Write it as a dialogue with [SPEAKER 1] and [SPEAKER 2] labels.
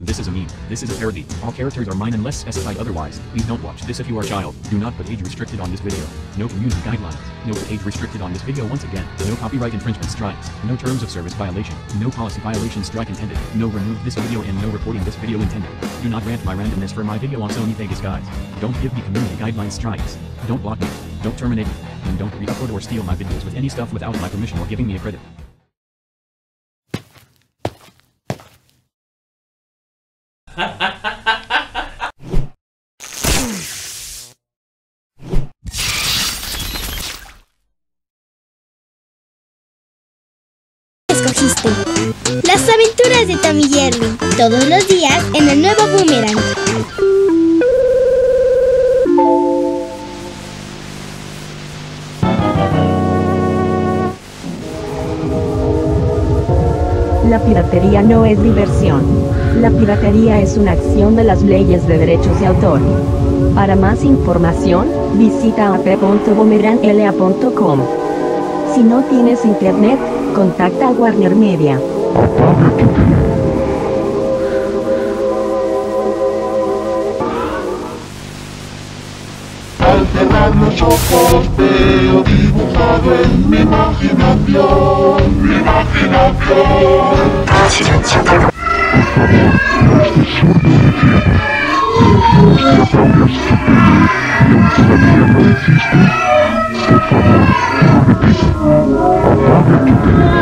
[SPEAKER 1] This is a meme. This is a parody. All characters are mine unless specified otherwise. Please don't watch this if you are a child. Do not put age restricted on this video. No community guidelines. No put age restricted on this video once again. No copyright infringement strikes. No terms of service violation. No policy violation strike intended. No remove this video and no reporting this video intended. Do not grant my randomness for my video on Sony Vegas guys. Don't give me community guidelines strikes. Don't block me. Don't terminate me. And don't re-upload or steal my videos with any stuff without my permission or giving me a credit.
[SPEAKER 2] Escogiste. Las aventuras de Tommy Jerry. Todos los días en el nuevo Boomerang.
[SPEAKER 3] La piratería no es diversión. La piratería es una acción de las leyes de derechos de autor. Para más información, visita ap.boomerangla.com. Si no tienes internet, contacta a Warner Media.
[SPEAKER 4] Al cerrar los ojos veo dibujado en mi imaginación, mi imaginación. por favor, preste surdo ouvido. Deus trabalha superior e um planeta não existe. Por favor, eu repito, apaga a tua